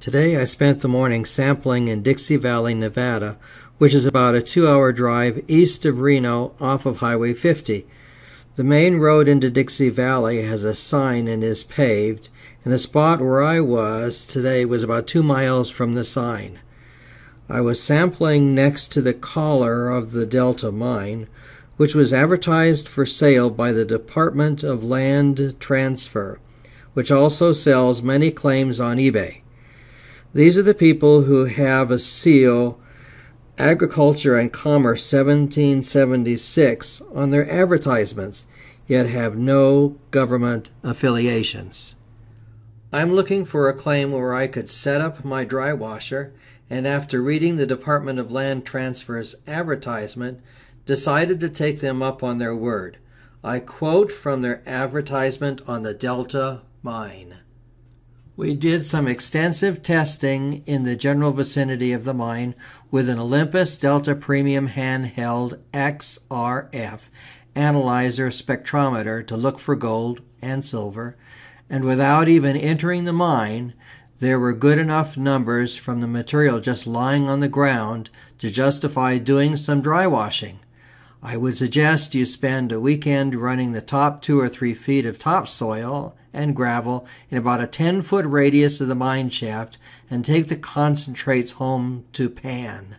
Today I spent the morning sampling in Dixie Valley, Nevada, which is about a two hour drive east of Reno off of Highway 50. The main road into Dixie Valley has a sign and is paved, and the spot where I was today was about two miles from the sign. I was sampling next to the collar of the Delta mine, which was advertised for sale by the Department of Land Transfer, which also sells many claims on eBay. These are the people who have a seal Agriculture and Commerce 1776 on their advertisements, yet have no government affiliations. I'm looking for a claim where I could set up my dry washer, and after reading the Department of Land Transfer's advertisement, decided to take them up on their word. I quote from their advertisement on the Delta mine. We did some extensive testing in the general vicinity of the mine with an Olympus Delta Premium handheld XRF analyzer spectrometer to look for gold and silver, and without even entering the mine, there were good enough numbers from the material just lying on the ground to justify doing some dry washing. I would suggest you spend a weekend running the top two or three feet of topsoil and gravel in about a 10 foot radius of the mine shaft and take the concentrates home to pan.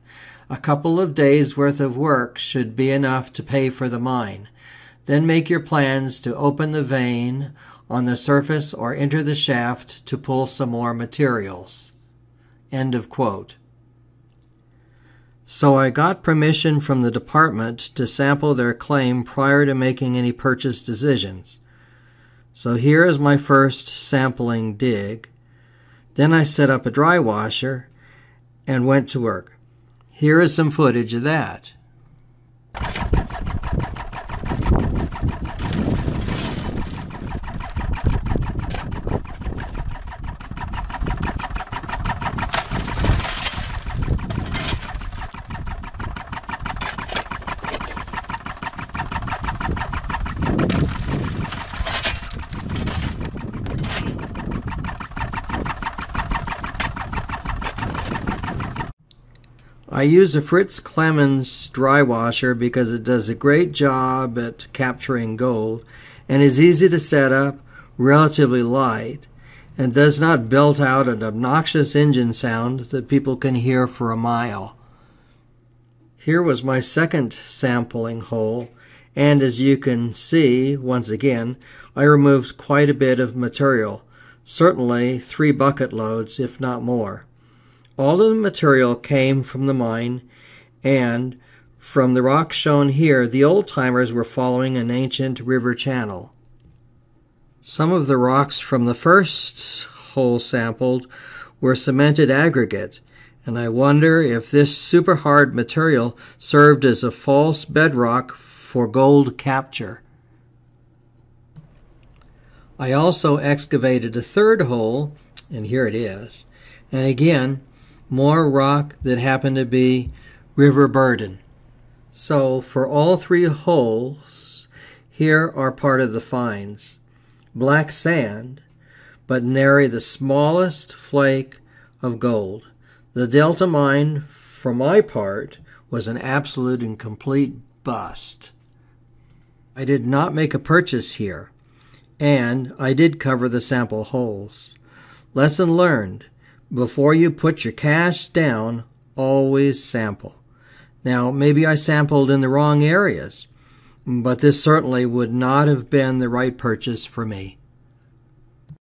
A couple of days' worth of work should be enough to pay for the mine. Then make your plans to open the vein on the surface or enter the shaft to pull some more materials. End of quote. So I got permission from the department to sample their claim prior to making any purchase decisions. So here is my first sampling dig. Then I set up a dry washer and went to work. Here is some footage of that. I use a Fritz Clemens dry washer because it does a great job at capturing gold and is easy to set up, relatively light, and does not belt out an obnoxious engine sound that people can hear for a mile. Here was my second sampling hole, and as you can see, once again, I removed quite a bit of material, certainly three bucket loads, if not more. All of the material came from the mine, and from the rocks shown here, the old timers were following an ancient river channel. Some of the rocks from the first hole sampled were cemented aggregate, and I wonder if this super hard material served as a false bedrock for gold capture. I also excavated a third hole, and here it is. And again, more rock that happened to be river burden. So for all three holes, here are part of the finds. Black sand, but nary the smallest flake of gold. The Delta mine, for my part, was an absolute and complete bust. I did not make a purchase here, and I did cover the sample holes. Lesson learned before you put your cash down, always sample. Now, maybe I sampled in the wrong areas, but this certainly would not have been the right purchase for me.